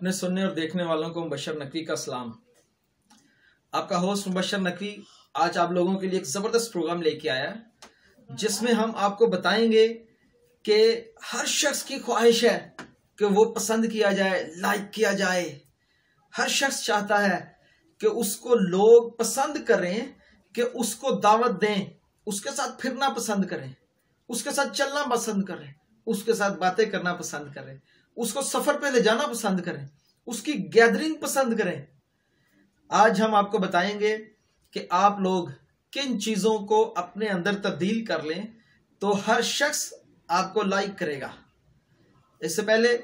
अपने सुनने और देखने वालों को मुबशर नकवी का सलाम। आपका होस्ट मुबशर नकवी आज आप लोगों के लिए एक ज़बरदस्त प्रोग्राम लेके आया है, जिसमें हम आपको बताएँगे कि हर शख्स की ख्वाहिश है कि वो पसंद किया जाए लाइक किया जाए। हर शख्स चाहता है कि उसको लोग पसंद करें, कि उसको दावत दें, उसके साथ फिरना पसंद करें, उसके साथ चलना पसंद करें, उसके साथ बातें करना पसंद करें। उसको सफ़र पे ले जाना पसंद करें, उसकी गैदरिंग पसंद करें। आज हम आपको बताएँगे कि आप लोग किन चीज़ों को अपने अंदर तब्दील कर लें तो हर शख्स आपको लाइक करेगा। इससे पहले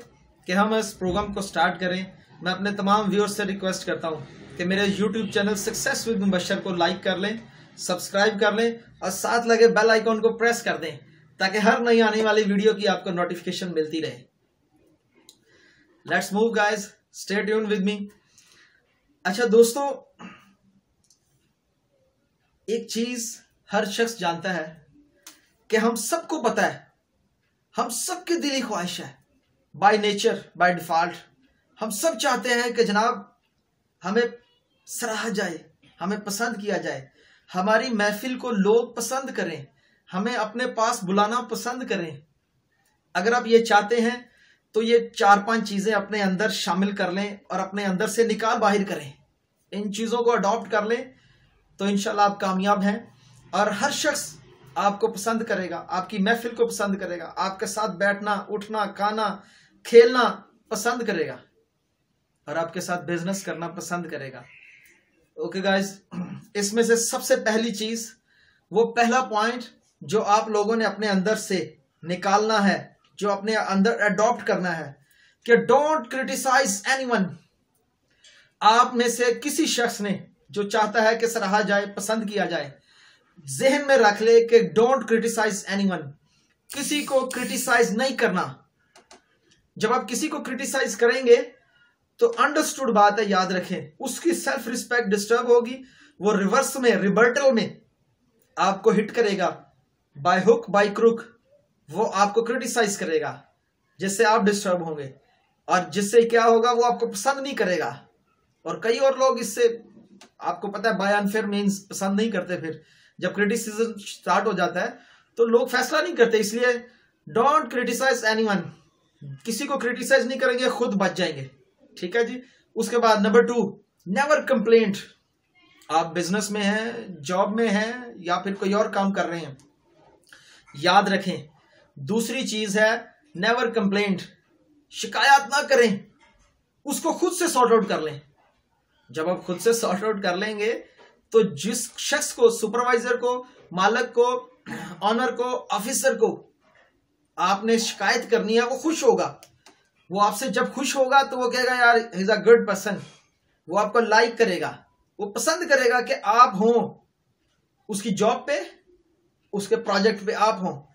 कि हम इस प्रोग्राम को स्टार्ट करें, मैं अपने तमाम व्यूअर्स से रिक्वेस्ट करता हूँ कि मेरे YouTube channel success with Mubashar को लाइक कर लें सब्सक्राइब कर लें और साथ लगे बेल आइकॉन को प्रेस कर दें, ताकि हर नई आने वाली वीडियो की आपको नोटिफिकेशन मिलती रहे। Let's move guys stay tune with me अच्छा दोस्तों, एक चीज़ हर शख्स जानता है कि हम सबको पता है, हम सबकी दिली ख्वाहिश है। बाय नेचर बाय डिफ़ॉल्ट हम सब चाहते हैं कि जनाब, हमें सराहा जाए, हमें पसंद किया जाए। हमारी महफिल को लोग पसंद करें, हमें अपने पास बुलाना पसंद करें। अगर आप ये चाहते हैं तो ये चार पाँच चीज़ें अपने अंदर शामिल कर लें और अपने अंदर से निकाल बाहर करें। इन चीज़ों को अडॉप्ट कर लें तो इनशाला आप कामयाब हैं। और हर शख्स आपको पसंद करेगा, आपकी महफिल को पसंद करेगा, आपके साथ बैठना, उठना, खाना, खेलना पसंद करेगा। और आपके साथ बिज़नेस करना पसंद करेगा। ओके गाइस इसमें से सबसे पहली चीज़, वो पहला पॉइंट जो आप लोगों ने अपने अंदर से निकालना है जो अपने अंदर अडॉप्ट करना है, कि डोंट क्रिटिसाइज एनीवन आप में से किसी शख्स ने जो चाहता है कि सराहा जाए, पसंद किया जाए, जहन में रख ले कि डोंट क्रिटिसाइज एनीवन किसी को क्रिटिसाइज नहीं करना। जब आप किसी को क्रिटिसाइज करेंगे तो अंडरस्टूड बात है, याद रखें। उसकी सेल्फ रिस्पेक्ट डिस्टर्ब होगी। वो रिवर्स में रिबर्टल में आपको हिट करेगा। बाय हुक बाय क्रुक वो आपको क्रिटिसाइज करेगा, जिससे आप डिस्टर्ब होंगे। और जिससे क्या होगा, वो आपको पसंद नहीं करेगा। और कई और लोग इससे, आपको पता है बाय अनफेयर मीन्स पसंद नहीं करते फिर। जब क्रिटिसिज्म स्टार्ट हो जाता है तो लोग फैसला नहीं करते, इसलिए डोंट क्रिटिसाइज एनीवन किसी को क्रिटिसाइज नहीं करेंगे, खुद बच जाएँगे। ठीक है जी? उसके बाद नंबर टू नेवर कंप्लेंट आप बिज़नेस में हैं जॉब में हैं, या फिर कोई और काम कर रहे हैं, याद रखें दूसरी चीज़ है नेवर कंप्लेंट शिकायत ना करें। उसको खुद से सॉर्ट आउट कर लें। जब आप खुद से सॉर्ट आउट कर लेंगे तो जिस शख्स को सुपरवाइजर को, मालक को ऑनर को ऑफिसर को आपने शिकायत करनी है, वो खुश होगा। वो आपसे जब खुश होगा तो वो कहेगा, यार इज़ अ गुड पर्सन वो आपको लाइक करेगा। वो पसंद करेगा कि आप हो। उसकी जॉब पे, उसके प्रोजेक्ट पे आप हो।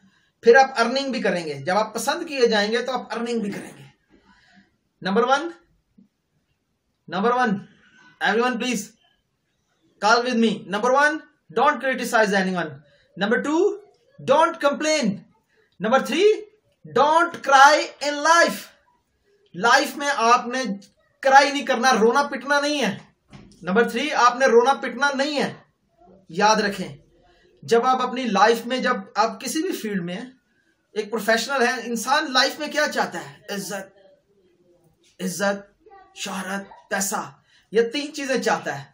फिर आप अर्निंग भी करेंगे। जब आप पसंद किए जाएँगे तो आप अर्निंग भी करेंगे। Number one number one everyone please call with me number one don't criticise anyone number two don't complain number three don't cry in life life में आपने क्राई नहीं करना, रोना पिटना नहीं है। नंबर थ्री आपने रोना पिटना नहीं है। याद रखें जब आप अपनी लाइफ में, जब आप किसी भी फ़ील्ड में एक प्रोफेशनल है, इंसान लाइफ में क्या चाहता है? इज़्ज़त इज़्ज़त, शोहरत, पैसा, ये तीन चीज़ें चाहता है।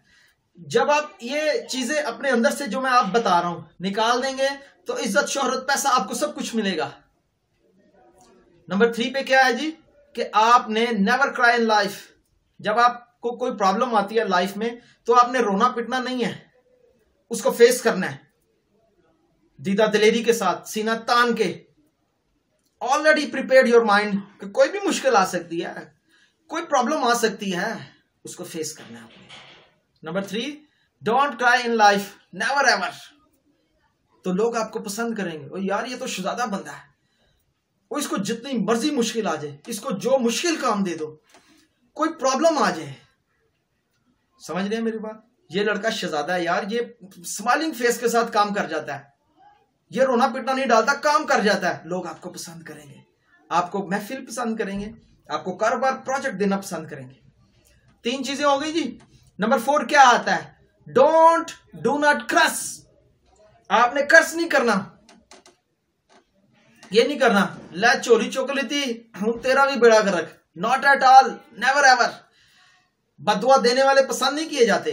जब आप ये चीज़ें अपने अंदर से जो मैं आप बता रहा हूँ, निकाल देंगे तो इज़्ज़त, शोहरत, पैसा आपको सब कुछ मिलेगा। नंबर थ्री पे क्या है जी? कि आपने नेवर क्राई इन लाइफ जब आपको कोई प्रॉब्लम आती है लाइफ में तो आपने रोना पिटना नहीं है। उसको फेस करना है। दीदा दिलेरी के साथ सीना तान के ऑलरेडी प्रिपेयर योर माइंड कोई भी मुश्किल आ सकती है, कोई प्रॉब्लम आ सकती है, उसको फेस करना है आपने number three don't cry in life never ever तो लोग आपको पसंद करेंगे और यार, ये तो शुजादा बंदा है। वो इसको जितनी मर्ज़ी मुश्किल आ जाए, इसको जो मुश्किल काम दे दो, कोई प्रॉब्लम आ जाए। समझ रहे हैं मेरी बात? ये लड़का शहजादा है यार, ये स्माइलिंग फेस के साथ काम कर जाता है। ये रोना पिटना नहीं डालता, काम कर जाता है। लोग आपको पसंद करेंगे। आपको महफिल पसंद करेंगे। आपको कारोबार, प्रोजेक्ट देना पसंद करेंगे। तीन चीज़ें हो गई जी। नंबर फोर क्या आता है? डोंट डू नॉट क्रस आपने कर्स नहीं करना। ये नहीं करना। लै चोरी चुक ली थी हूँ तेरा भी बेड़ा कर रख। Not at all never ever बदुआ देने वाले पसंद नहीं किए जाते।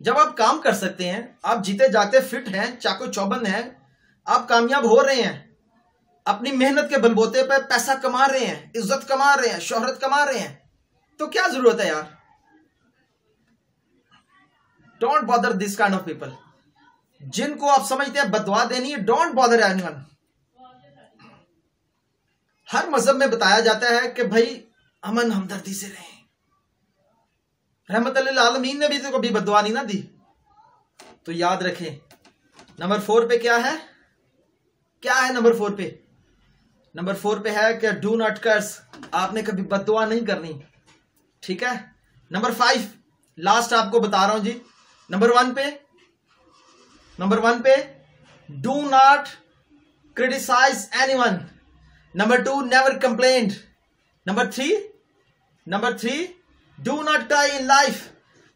जब आप काम कर सकते हैं, आप जीते जाते फिट हैं, चाको चौबंद हैं, आप कामयाब हो रहे हैं, अपनी मेहनत के बलबोते पर पैसा कमा रहे हैं, इज़्ज़त कमा रहे हैं, शोहरत कमा रहे हैं तो क्या ज़रूरत है यार? Don't bother this kind of people जिनको आप समझते हैं, बदवा देनी है डोंट बॉदर एनीवन हर मज़हब में बताया जाता है कि भाई, अमन हमदर्दी से रहें। रहमत आलमीन ने भी तो कभी बदवा नहीं ना दी। तो याद रखें, नंबर फोर पे क्या है? क्या है नंबर फोर पे? नंबर फोर पे है कि डू नॉट कर्स आपने कभी बदवा नहीं करनी। ठीक है? नंबर फाइव लास्ट आपको बता रहा हूँ जी। नंबर वन पे? नंबर वन पे do not criticise anyone number two never complain number three number three tie in life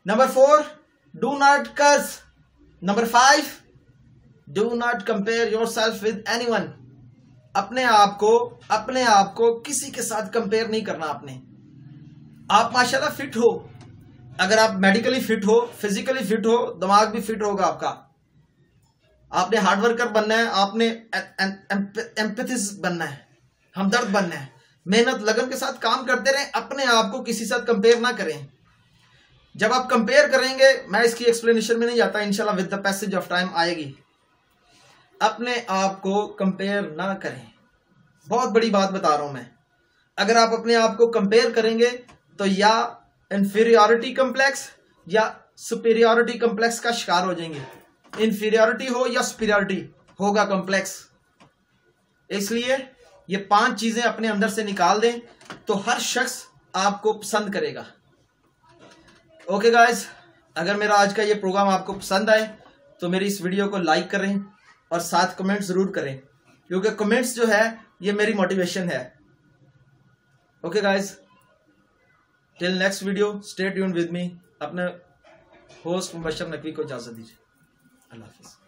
number four do not curse number five do not compare yourself with anyone अपने आप को, अपने आप को किसी के साथ कंपेयर नहीं करना आपने। आप माशाल्लाह फिट हो। अगर आप मेडिकली फिट हो फिजिकली फिट हो, दिमाग भी फिट होगा आपका। आपने हार्डवर्कर बनना है, आपने एम्पेथिस बनना है, हमदर्द बनना है। मेहनत, लगन के साथ काम करते रहें, अपने आप को किसी साथ कंपेयर ना करें। जब आप कंपेयर करेंगे, मैं इसकी एक्सप्लेनेशन में नहीं जाता इनशाला with the passage of time आएगी। अपने आप को कंपेयर ना करें। बहुत बड़ी बात बता रहा हूँ मैं। अगर आप अपने आप को कंपेयर करेंगे तो या इंफीरियोरिटी कम्प्लेक्स या सुपीरियोरिटी कम्प्लेक्स का शिकार हो जाएँगे। इंफीरियोरिटी हो या सुपीरियोरिटी होगा कम्प्लेक्स इसलिए ये पाँच चीज़ें अपने अंदर से निकाल दें तो हर शख्स आपको पसंद करेगा। ओके गाइस अगर मेरा आज का ये प्रोग्राम आपको पसंद आए तो मेरी इस वीडियो को लाइक करें और साथ कमेंट ज़रूर करें, क्योंकि कमेंट्स जो है, ये मेरी मोटिवेशन है। Okay guys till next video stay tune with me अपने होस्ट मुबशर नकवी को इजाज़त दीजिए। अल्लाह हाफिज़।